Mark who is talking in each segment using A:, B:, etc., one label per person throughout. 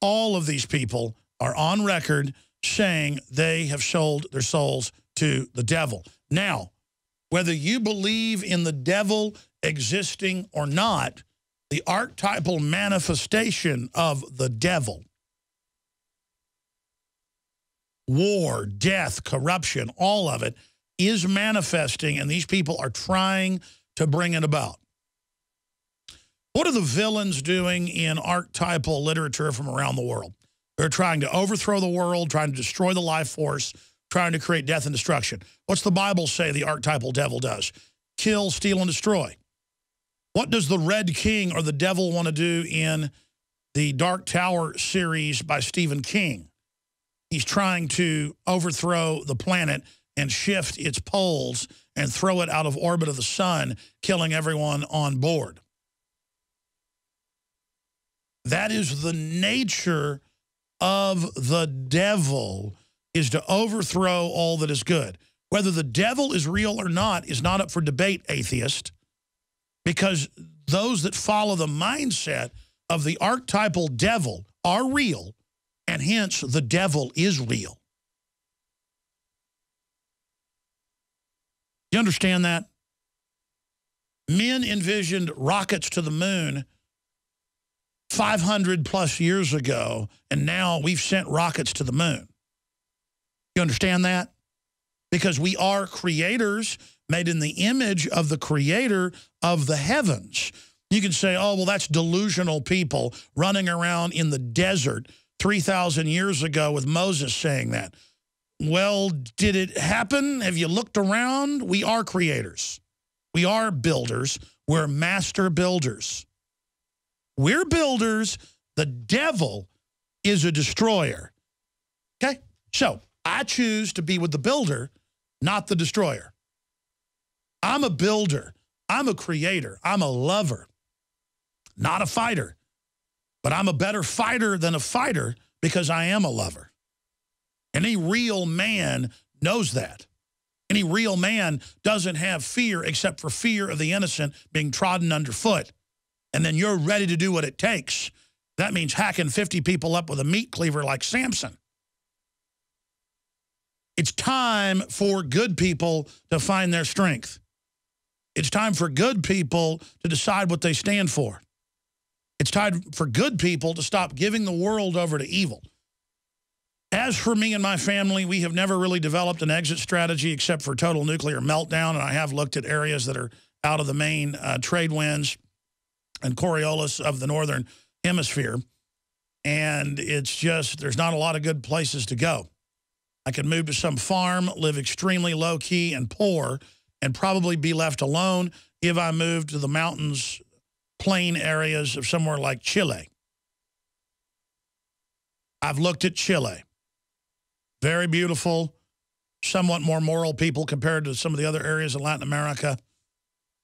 A: all of these people are on record saying they have sold their souls to the devil. Now, whether you believe in the devil existing or not, the archetypal manifestation of the devil, war, death, corruption, all of it is manifesting, and these people are trying to bring it about. What are the villains doing in archetypal literature from around the world? They're trying to overthrow the world, trying to destroy the life force, trying to create death and destruction. What's the Bible say the archetypal devil does? Kill, steal, and destroy. What does the Red King or the devil want to do in the Dark Tower series by Stephen King? He's trying to overthrow the planet and shift its poles and throw it out of orbit of the sun, killing everyone on board. That is the nature of the devil is to overthrow all that is good. Whether the devil is real or not is not up for debate, atheist, because those that follow the mindset of the archetypal devil are real, and hence the devil is real. You understand that? Men envisioned rockets to the moon 500 plus years ago, and now we've sent rockets to the moon. You understand that? Because we are creators made in the image of the creator of the heavens. You can say, oh, well, that's delusional people running around in the desert 3,000 years ago with Moses saying that. Well, did it happen? Have you looked around? We are creators. We are builders. We're master builders. We're builders. The devil is a destroyer. Okay? So I choose to be with the builder, not the destroyer. I'm a builder. I'm a creator. I'm a lover, not a fighter. But I'm a better fighter than a fighter because I am a lover. Any real man knows that. Any real man doesn't have fear except for fear of the innocent being trodden underfoot. And then you're ready to do what it takes. That means hacking 50 people up with a meat cleaver like Samson. It's time for good people to find their strength. It's time for good people to decide what they stand for. It's time for good people to stop giving the world over to evil. As for me and my family, we have never really developed an exit strategy except for total nuclear meltdown, and I have looked at areas that are out of the main uh, trade winds and Coriolis of the northern hemisphere. And it's just, there's not a lot of good places to go. I could move to some farm, live extremely low-key and poor, and probably be left alone if I moved to the mountains, plain areas of somewhere like Chile. I've looked at Chile. Very beautiful, somewhat more moral people compared to some of the other areas in Latin America.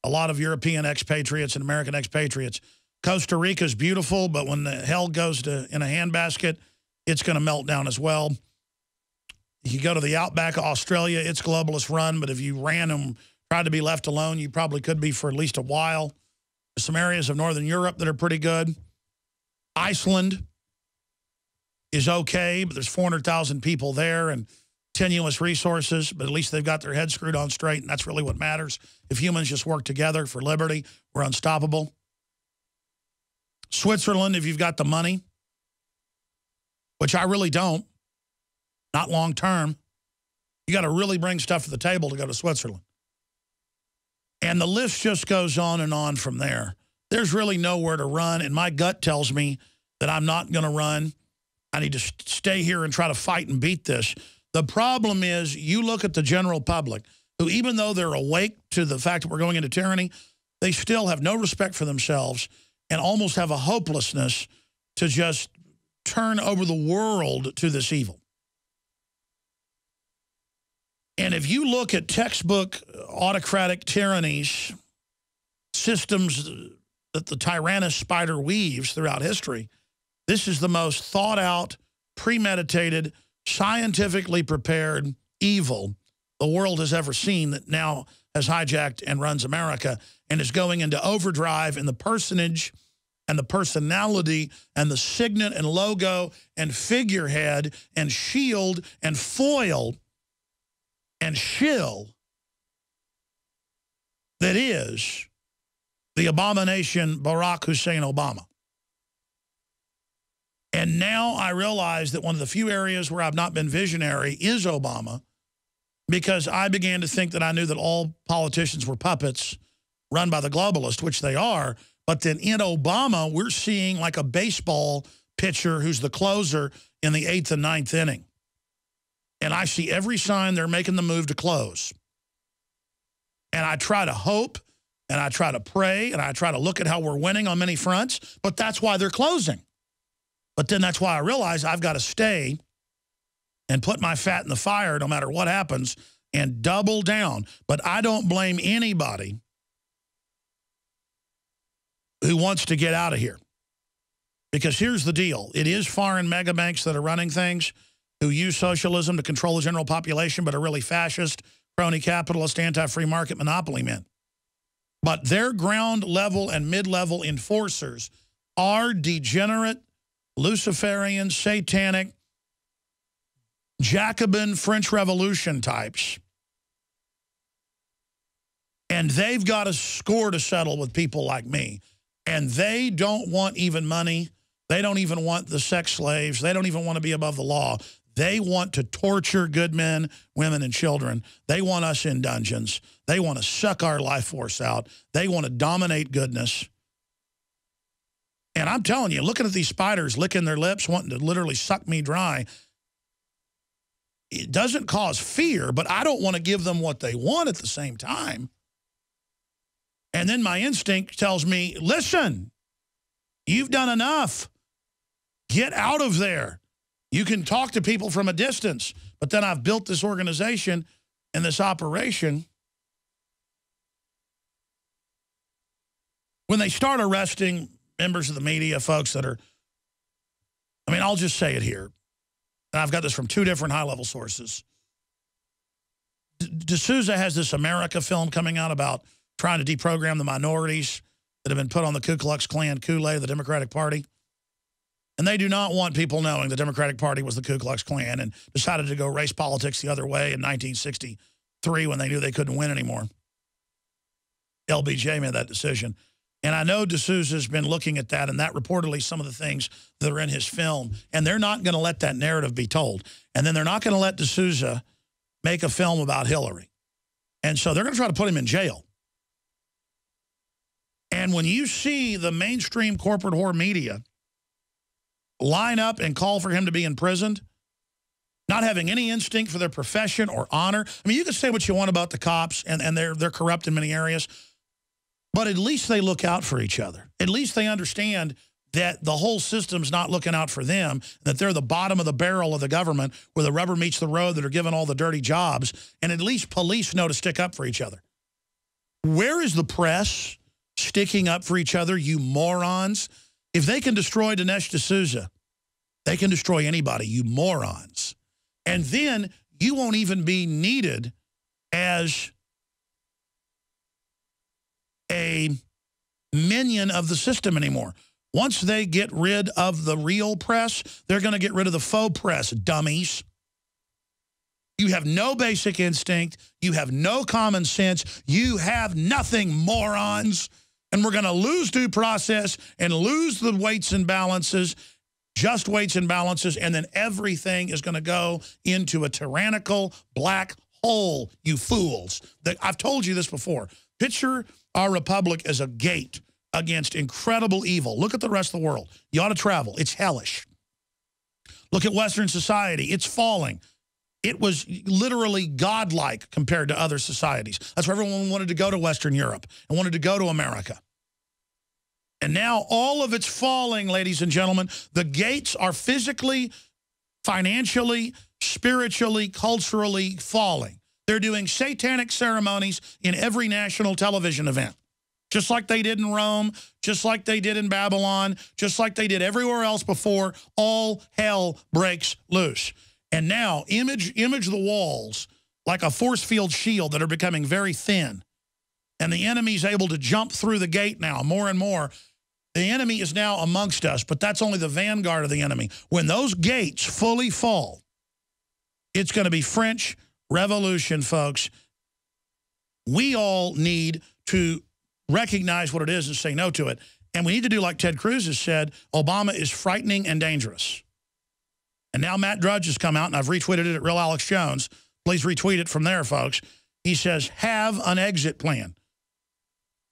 A: A lot of European expatriates and American expatriates. Costa Rica is beautiful, but when the hell goes to in a handbasket, it's going to melt down as well. You go to the outback of Australia, it's globalist run, but if you ran and tried to be left alone, you probably could be for at least a while. There's some areas of Northern Europe that are pretty good. Iceland, is okay, but there's 400,000 people there and tenuous resources, but at least they've got their head screwed on straight, and that's really what matters. If humans just work together for liberty, we're unstoppable. Switzerland, if you've got the money, which I really don't, not long term, you got to really bring stuff to the table to go to Switzerland. And the list just goes on and on from there. There's really nowhere to run, and my gut tells me that I'm not going to run. I need to stay here and try to fight and beat this. The problem is you look at the general public, who even though they're awake to the fact that we're going into tyranny, they still have no respect for themselves and almost have a hopelessness to just turn over the world to this evil. And if you look at textbook autocratic tyrannies, systems that the tyrannous spider weaves throughout history, this is the most thought out, premeditated, scientifically prepared evil the world has ever seen that now has hijacked and runs America and is going into overdrive in the personage and the personality and the signet and logo and figurehead and shield and foil and shill that is the abomination Barack Hussein Obama. And now I realize that one of the few areas where I've not been visionary is Obama because I began to think that I knew that all politicians were puppets run by the globalist, which they are. But then in Obama, we're seeing like a baseball pitcher who's the closer in the eighth and ninth inning. And I see every sign they're making the move to close. And I try to hope and I try to pray and I try to look at how we're winning on many fronts, but that's why they're closing. But then that's why I realize I've got to stay and put my fat in the fire no matter what happens and double down. But I don't blame anybody who wants to get out of here. Because here's the deal. It is foreign mega banks that are running things who use socialism to control the general population but are really fascist, crony capitalist, anti-free market monopoly men. But their ground level and mid-level enforcers are degenerate, Luciferian, satanic, Jacobin French Revolution types. And they've got a score to settle with people like me. And they don't want even money. They don't even want the sex slaves. They don't even want to be above the law. They want to torture good men, women, and children. They want us in dungeons. They want to suck our life force out. They want to dominate goodness. And I'm telling you, looking at these spiders licking their lips, wanting to literally suck me dry, it doesn't cause fear, but I don't want to give them what they want at the same time. And then my instinct tells me, listen, you've done enough. Get out of there. You can talk to people from a distance, but then I've built this organization and this operation. When they start arresting members of the media, folks that are, I mean, I'll just say it here. And I've got this from two different high-level sources. D'Souza has this America film coming out about trying to deprogram the minorities that have been put on the Ku Klux Klan Kool-Aid, the Democratic Party. And they do not want people knowing the Democratic Party was the Ku Klux Klan and decided to go race politics the other way in 1963 when they knew they couldn't win anymore. LBJ made that decision. And I know D'Souza's been looking at that, and that reportedly some of the things that are in his film. And they're not going to let that narrative be told. And then they're not going to let D'Souza make a film about Hillary. And so they're going to try to put him in jail. And when you see the mainstream corporate whore media line up and call for him to be imprisoned, not having any instinct for their profession or honor. I mean, you can say what you want about the cops, and, and they're, they're corrupt in many areas, but at least they look out for each other. At least they understand that the whole system's not looking out for them, that they're the bottom of the barrel of the government where the rubber meets the road that are given all the dirty jobs, and at least police know to stick up for each other. Where is the press sticking up for each other, you morons? If they can destroy Dinesh D'Souza, they can destroy anybody, you morons. And then you won't even be needed as a minion of the system anymore. Once they get rid of the real press, they're going to get rid of the faux press, dummies. You have no basic instinct. You have no common sense. You have nothing, morons. And we're going to lose due process and lose the weights and balances, just weights and balances, and then everything is going to go into a tyrannical black hole, you fools. I've told you this before. Picture our republic as a gate against incredible evil. Look at the rest of the world. You ought to travel. It's hellish. Look at Western society. It's falling. It was literally godlike compared to other societies. That's why everyone wanted to go to Western Europe and wanted to go to America. And now all of it's falling, ladies and gentlemen. The gates are physically, financially, spiritually, culturally falling. They're doing satanic ceremonies in every national television event just like they did in Rome, just like they did in Babylon, just like they did everywhere else before, all hell breaks loose. And now image, image the walls like a force field shield that are becoming very thin. And the enemy's able to jump through the gate now more and more. The enemy is now amongst us, but that's only the vanguard of the enemy. When those gates fully fall, it's going to be French revolution, folks. We all need to recognize what it is and say no to it. And we need to do like Ted Cruz has said, Obama is frightening and dangerous. And now Matt Drudge has come out, and I've retweeted it at Real Alex Jones. Please retweet it from there, folks. He says, have an exit plan.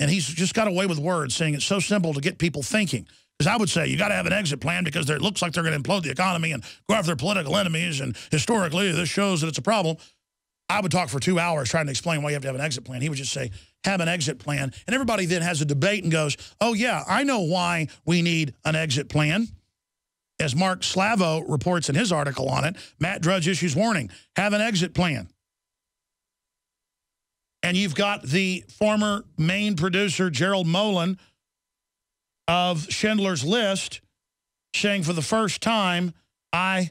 A: And he's just got away with words, saying it's so simple to get people thinking. Because I would say you got to have an exit plan because it looks like they're going to implode the economy and go after their political enemies. And historically, this shows that it's a problem. I would talk for two hours trying to explain why you have to have an exit plan. He would just say, have an exit plan. And everybody then has a debate and goes, oh, yeah, I know why we need an exit plan. As Mac Slavo reports in his article on it, Matt Drudge issues warning, have an exit plan. And you've got the former main producer, Gerald Molen, of Schindler's List, saying for the first time, I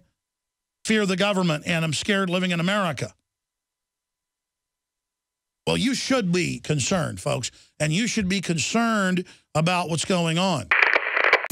A: fear the government and I'm scared living in America. Well, you should be concerned, folks, and you should be concerned about what's going on.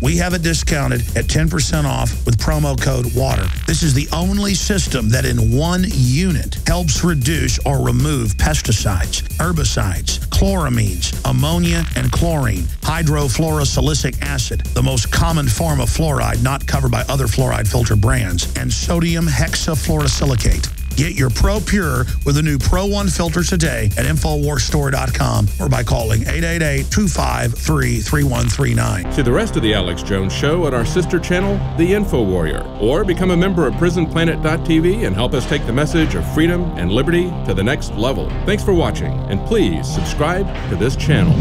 A: we have it discounted at 10% off with promo code WATER. This is the only system that in one unit helps reduce or remove pesticides, herbicides, chloramines, ammonia, and chlorine, hydrofluorosilicic acid, the most common form of fluoride not covered by other fluoride filter brands, and sodium hexafluorosilicate. Get your Pro Pure with the new Pro One filter today at InfoWarsStore.com or by calling 888-253-3139.
B: See the rest of the Alex Jones Show at our sister channel, The Info Warrior, or become a member of PrisonPlanet.tv and help us take the message of freedom and liberty to the next level. Thanks for watching, and please subscribe to this channel.